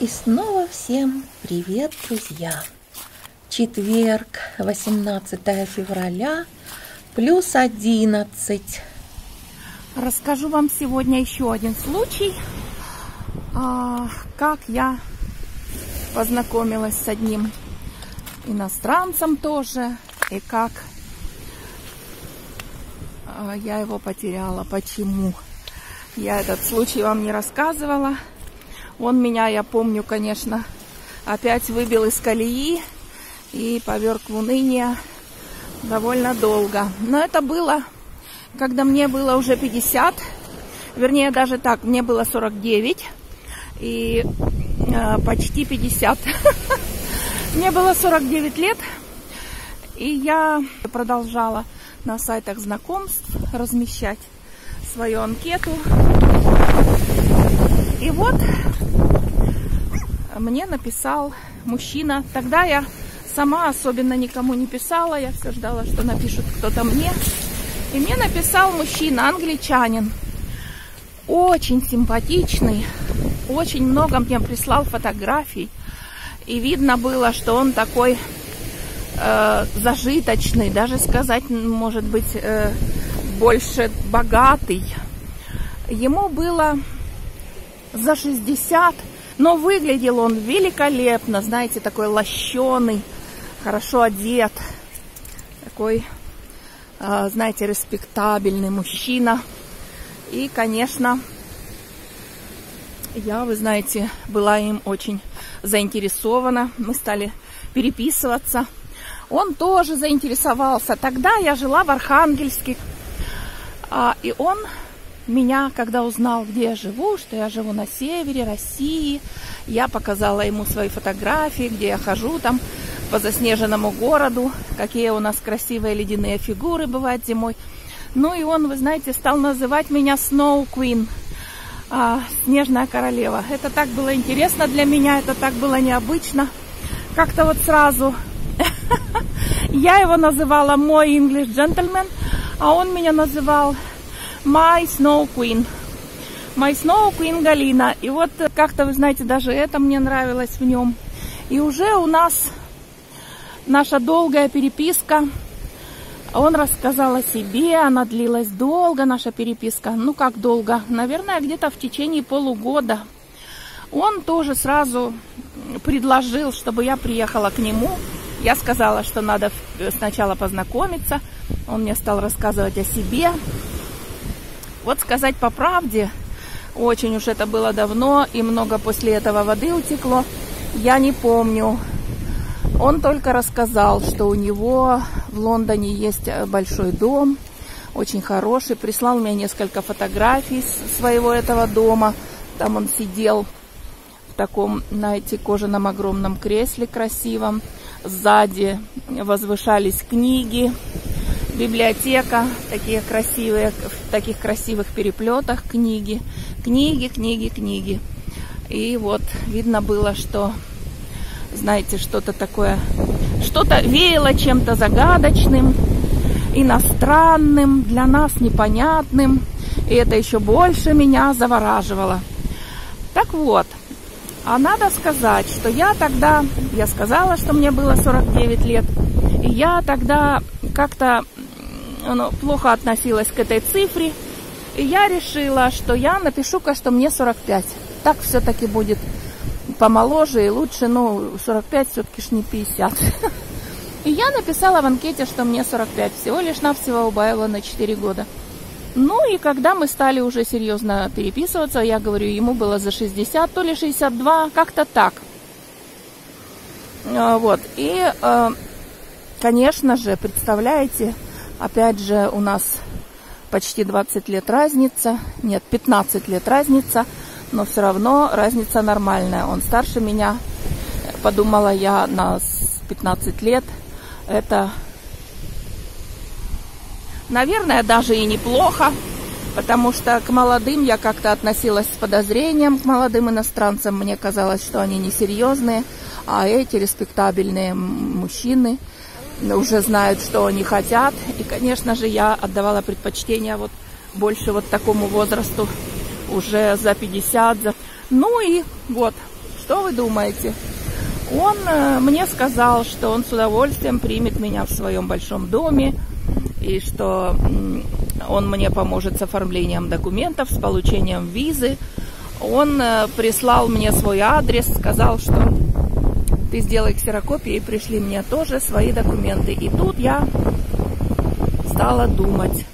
И снова всем привет, друзья! Четверг, 18 февраля, плюс 11. Расскажу вам сегодня еще один случай, а, как я познакомилась с одним иностранцем тоже, и как а, я его потеряла. Почему? Я этот случай вам не рассказывала. Он меня, я помню, конечно, опять выбил из колеи и поверг в уныние довольно долго. Но это было, когда мне было уже 50, вернее даже так, мне было 49 и э, почти 50. Мне было 49 лет, и я продолжала на сайтах знакомств размещать свою анкету. И вот мне написал мужчина. Тогда я сама особенно никому не писала, я все ждала, что напишет кто-то мне. И мне написал мужчина, англичанин, очень симпатичный, очень много мне прислал фотографий. И видно было, что он такой э, зажиточный, даже сказать, может быть, э, больше богатый. Ему было за 60, но выглядел он великолепно, знаете, такой лощеный, хорошо одет, такой, э, знаете, респектабельный мужчина. И, конечно, я, вы знаете, была им очень заинтересована. Мы стали переписываться. Он тоже заинтересовался. Тогда я жила в Архангельске. А, и он меня, когда узнал, где я живу, что я живу на севере России, я показала ему свои фотографии, где я хожу там по заснеженному городу, какие у нас красивые ледяные фигуры бывают зимой. Ну и он, вы знаете, стал называть меня Snow Queen, а, Снежная королева. Это так было интересно для меня, это так было необычно. Как-то вот сразу я его называла мой English Gentleman, а он меня называл My Snow Queen. My Snow Queen Галина. И вот как-то, вы знаете, даже это мне нравилось в нем. И уже у нас наша долгая переписка. Он рассказал о себе, она длилась долго, наша переписка. Ну, как долго? Наверное, где-то в течение полугода. Он тоже сразу предложил, чтобы я приехала к нему. Я сказала, что надо сначала познакомиться. Он мне стал рассказывать о себе. Вот сказать по правде, очень уж это было давно, и много после этого воды утекло. Я не помню. Он только рассказал, что у него в Лондоне есть э, большой дом, очень хороший. Прислал мне несколько фотографий своего этого дома. Там он сидел в таком, знаете, кожаном огромном кресле красивом. Сзади возвышались книги, библиотека, такие красивые, в таких красивых переплетах книги, книги, книги, книги. И вот видно было, что, знаете, что-то такое, что-то веяло чем-то загадочным, иностранным, для нас непонятным. И это еще больше меня завораживало. Так вот, а надо сказать, что я тогда, я сказала, что мне было 49 лет, и я тогда как-то оно плохо относилось к этой цифре. И я решила, что я напишу-ка, что мне 45. Так все-таки будет помоложе и лучше, ну, 45 все-таки ж не 50. И я написала в анкете, что мне 45. Всего лишь навсего убавила на 4 года. Ну и когда мы стали уже серьезно переписываться, я говорю, ему было за 60, то ли 62, как-то так. А, вот. И, э, конечно же, представляете, Опять же, у нас почти 20 лет разница. Нет, 15 лет разница. Но все равно разница нормальная. Он старше меня. Подумала я на 15 лет. Это, наверное, даже и неплохо. Потому что к молодым я как-то относилась с подозрением. К молодым иностранцам мне казалось, что они несерьезные. А эти респектабельные мужчины – уже знают, что они хотят. И, конечно же, я отдавала предпочтение вот больше вот такому возрасту, уже за 50. За... Ну и вот, что вы думаете? Он э, мне сказал, что он с удовольствием примет меня в своем большом доме, и что он мне поможет с оформлением документов, с получением визы. Он э, прислал мне свой адрес, сказал, что ты сделай ксерокопии и пришли мне тоже свои документы. И тут я стала думать,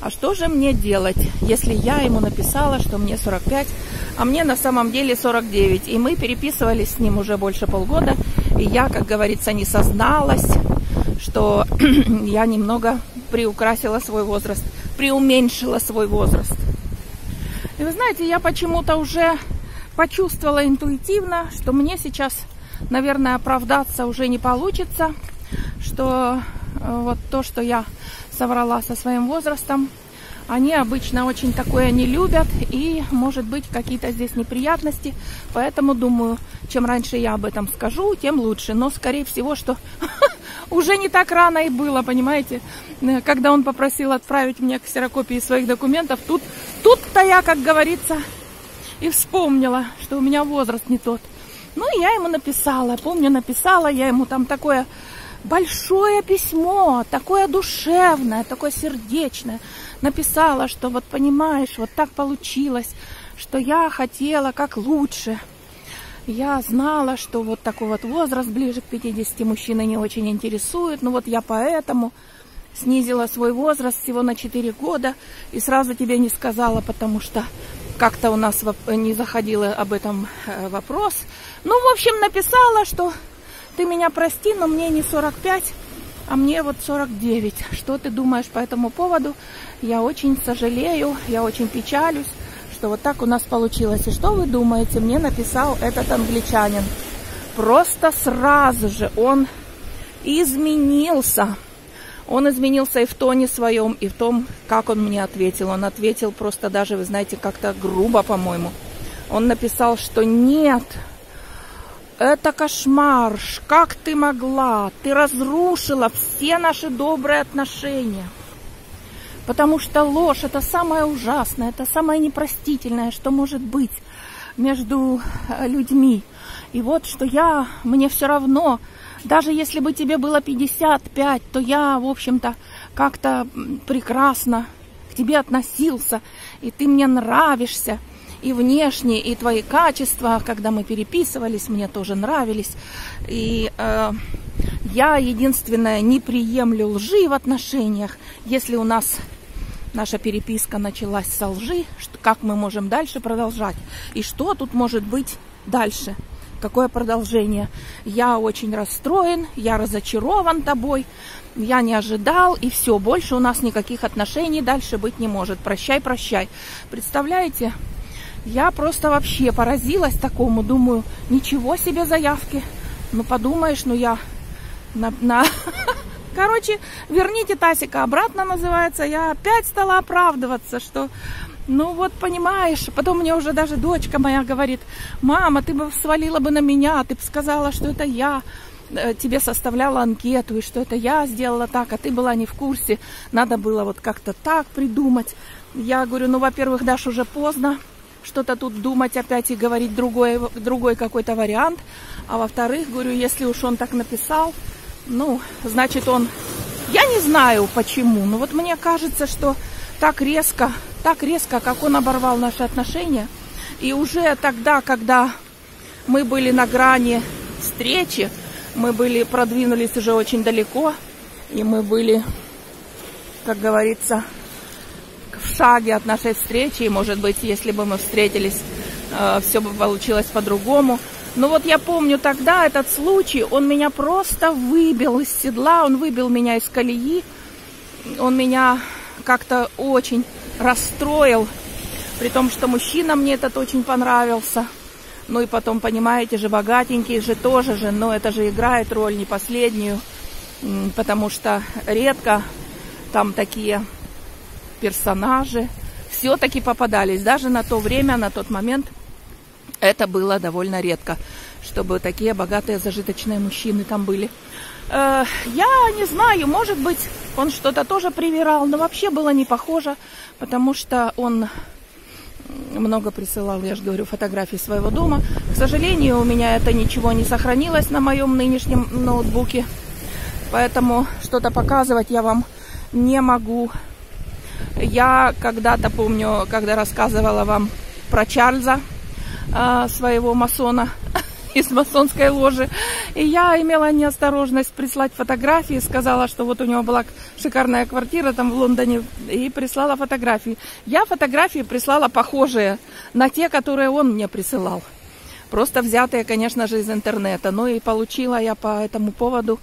а что же мне делать, если я ему написала, что мне 45, а мне на самом деле 49. И мы переписывались с ним уже больше полгода, и я, как говорится, не созналась, что я немного приукрасила свой возраст, приуменьшила свой возраст. И вы знаете, я почему-то уже почувствовала интуитивно, что мне сейчас, наверное, оправдаться уже не получится, что э, вот то, что я соврала со своим возрастом. Они обычно очень такое не любят, и, может быть, какие-то здесь неприятности. Поэтому, думаю, чем раньше я об этом скажу, тем лучше. Но, скорее всего, что уже не так рано и было, понимаете? Когда он попросил отправить мне ксерокопии своих документов, тут, тут-то я, как говорится, и вспомнила, что у меня возраст не тот. Ну, я ему написала, помню, написала я ему там такое большое письмо, такое душевное, такое сердечное. Написала, что вот понимаешь, вот так получилось, что я хотела как лучше. Я знала, что вот такой вот возраст, ближе к 50, мужчины не очень интересует. Ну вот я поэтому снизила свой возраст всего на 4 года и сразу тебе не сказала, потому что как-то у нас не заходила об этом э, вопрос. Ну, в общем, написала, что ты меня прости, но мне не 45, а мне вот 49. Что ты думаешь по этому поводу? Я очень сожалею, я очень печалюсь, что вот так у нас получилось. И что вы думаете? Мне написал этот англичанин. Просто сразу же он изменился. Он изменился и в тоне своем, и в том, как он мне ответил. Он ответил просто даже, вы знаете, как-то грубо, по-моему. Он написал, что нет, это кошмар. Как ты могла? Ты разрушила все наши добрые отношения. Потому что ложь это самое ужасное, это самое непростительное, что может быть между э, людьми. И вот что я, мне все равно, даже если бы тебе было 55, то я, в общем-то, как-то прекрасно к тебе относился, и ты мне нравишься и внешне, и твои качества, когда мы переписывались, мне тоже нравились. И э, я единственное не приемлю лжи в отношениях, если у нас наша переписка началась со лжи, как мы можем дальше продолжать, и что тут может быть дальше, какое продолжение. Я очень расстроен, я разочарован тобой, я не ожидал, и все, больше у нас никаких отношений дальше быть не может. Прощай, прощай. Представляете, я просто вообще поразилась такому, думаю, ничего себе заявки. Ну, подумаешь, ну я на... на... Короче, верните Тасика обратно, называется. Я опять стала оправдываться, что, ну вот, понимаешь, потом мне уже даже дочка моя говорит, мама, ты бы свалила бы на меня, ты бы сказала, что это я э, тебе составляла анкету, и что это я сделала так, а ты была не в курсе, надо было вот как-то так придумать. Я говорю, ну, во-первых, Даш, уже поздно, что-то тут думать опять и говорить другой, другой какой-то вариант. А во-вторых, говорю, если уж он так написал, ну, значит он... Я не знаю почему, но вот мне кажется, что так резко, так резко, как он оборвал наши отношения, и уже тогда, когда мы были на грани встречи, мы были, продвинулись уже очень далеко, и мы были, как говорится, в шаге от нашей встречи. И, может быть, если бы мы встретились, э, все бы получилось по-другому. Но вот я помню тогда этот случай, он меня просто выбил из седла, он выбил меня из колеи, он меня как-то очень расстроил, при том, что мужчина мне этот очень понравился. Ну и потом, понимаете же, богатенький же тоже же, но это же играет роль не последнюю, потому что редко там такие персонажи все-таки попадались. Даже на то время, на тот момент это было довольно редко, чтобы такие богатые зажиточные мужчины там были. Э, я не знаю, может быть, он что-то тоже привирал, но вообще было не похоже, потому что он много присылал, я же говорю, фотографий своего дома. К сожалению, у меня это ничего не сохранилось на моем нынешнем ноутбуке. Поэтому что-то показывать я вам не могу. Я когда-то помню, когда рассказывала вам про Чарльза, а, своего масона, из масонской ложи. И я имела неосторожность прислать фотографии, сказала, что вот у него была шикарная квартира там в Лондоне, и прислала фотографии. Я фотографии прислала похожие на те, которые он мне присылал. Просто взятые, конечно же, из интернета. Ну и получила я по этому поводу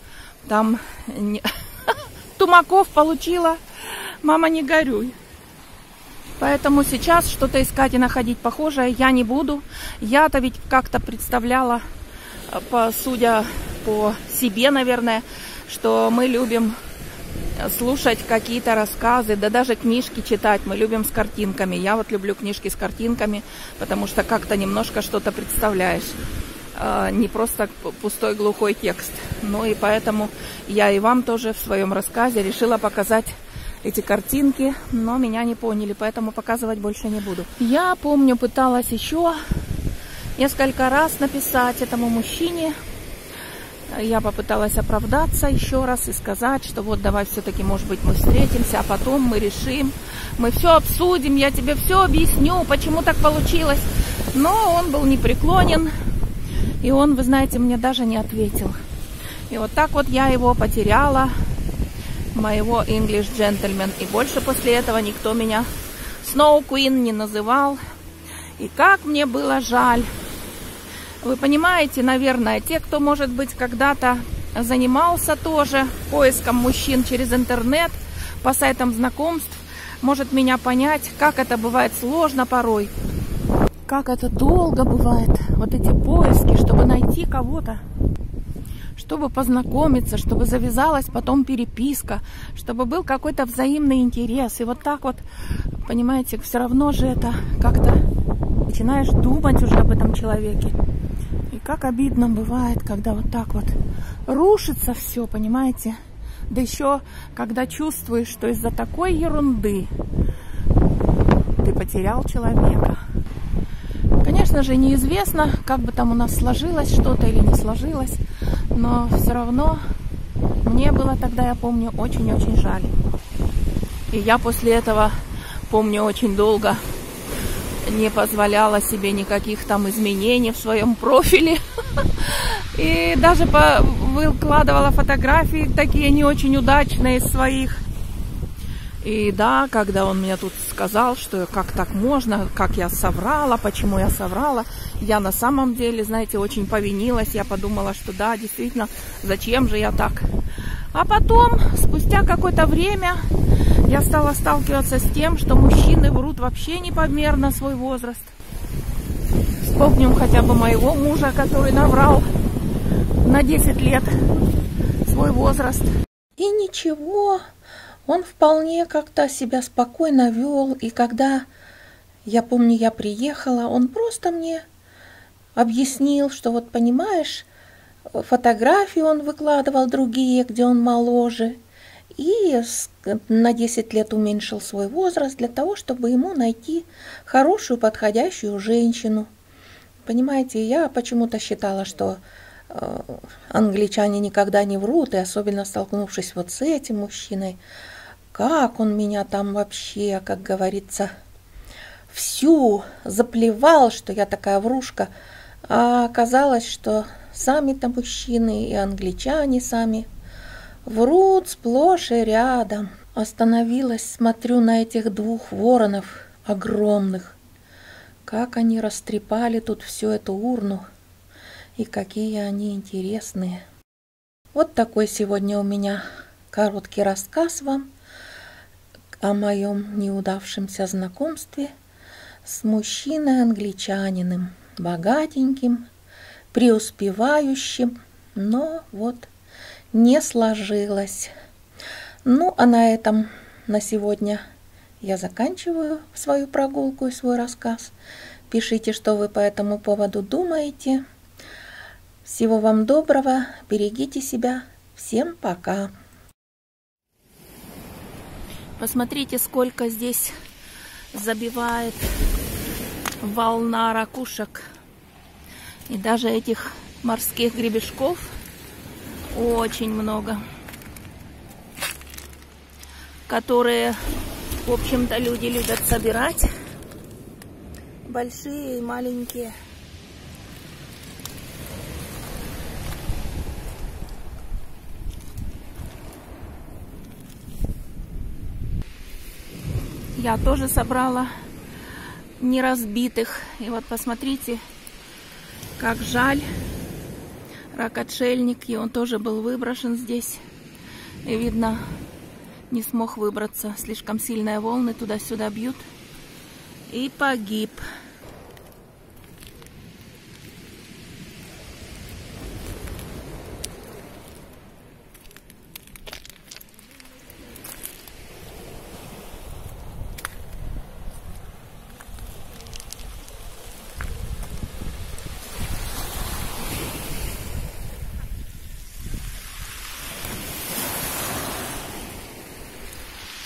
там... Тумаков получила. Мама, не горюй. Поэтому сейчас что-то искать и находить похожее я не буду. Я-то ведь как-то представляла, э, по, судя по себе, наверное, что мы любим слушать какие-то рассказы, да даже книжки читать. Мы любим с картинками. Я вот люблю книжки с картинками, потому что как-то немножко что-то представляешь. Э, не просто пустой глухой текст. Ну и поэтому я и вам тоже в своем рассказе решила показать эти картинки, но меня не поняли, поэтому показывать больше не буду. Я помню, пыталась еще несколько раз написать этому мужчине. Я попыталась оправдаться еще раз и сказать, что вот давай все-таки, может быть, мы встретимся, а потом мы решим, мы все обсудим, я тебе все объясню, почему так получилось. Но он был непреклонен, и он, вы знаете, мне даже не ответил. И вот так вот я его потеряла моего English Gentleman. И больше после этого никто меня Snow Queen не называл. И как мне было жаль. Вы понимаете, наверное, те, кто, может быть, когда-то занимался тоже поиском мужчин через интернет, по сайтам знакомств, может меня понять, как это бывает сложно порой. Как это долго бывает, вот эти поиски, чтобы найти кого-то чтобы познакомиться, чтобы завязалась потом переписка, чтобы был какой-то взаимный интерес. И вот так вот, понимаете, все равно же это как-то начинаешь думать уже об этом человеке. И как обидно бывает, когда вот так вот рушится все, понимаете? Да еще, когда чувствуешь, что из-за такой ерунды ты потерял человека. Конечно же, неизвестно, как бы там у нас сложилось что-то или не сложилось, но все равно мне было тогда, я помню, очень-очень жаль. И я после этого, помню, очень долго не позволяла себе никаких там изменений в своем профиле. И даже выкладывала фотографии такие не очень удачные своих. И да, когда он мне тут сказал, что как так можно, как я соврала, почему я соврала, я на самом деле, знаете, очень повинилась. Я подумала, что да, действительно, зачем же я так? А потом, спустя какое-то время, я стала сталкиваться с тем, что мужчины врут вообще непомерно свой возраст. Вспомним хотя бы моего мужа, который наврал на 10 лет свой возраст. И ничего, он вполне как-то себя спокойно вел, и когда, я помню, я приехала, он просто мне объяснил, что вот понимаешь, фотографии он выкладывал другие, где он моложе, и на 10 лет уменьшил свой возраст для того, чтобы ему найти хорошую, подходящую женщину. Понимаете, я почему-то считала, что э, англичане никогда не врут, и особенно столкнувшись вот с этим мужчиной, как он меня там вообще, как говорится, всю заплевал, что я такая врушка. А оказалось, что сами-то мужчины и англичане сами врут сплошь и рядом. Остановилась, смотрю на этих двух воронов огромных. Как они растрепали тут всю эту урну. И какие они интересные. Вот такой сегодня у меня короткий рассказ вам о моем неудавшемся знакомстве с мужчиной-англичанином, богатеньким, преуспевающим, но вот не сложилось. Ну, а на этом на сегодня я заканчиваю свою прогулку и свой рассказ. Пишите, что вы по этому поводу думаете. Всего вам доброго, берегите себя. Всем пока! Посмотрите, сколько здесь забивает волна ракушек. И даже этих морских гребешков очень много. Которые, в общем-то, люди любят собирать. Большие и маленькие. Я тоже собрала неразбитых. И вот посмотрите, как жаль. Рак-отшельник, и он тоже был выброшен здесь. И видно, не смог выбраться. Слишком сильные волны туда-сюда бьют. И погиб.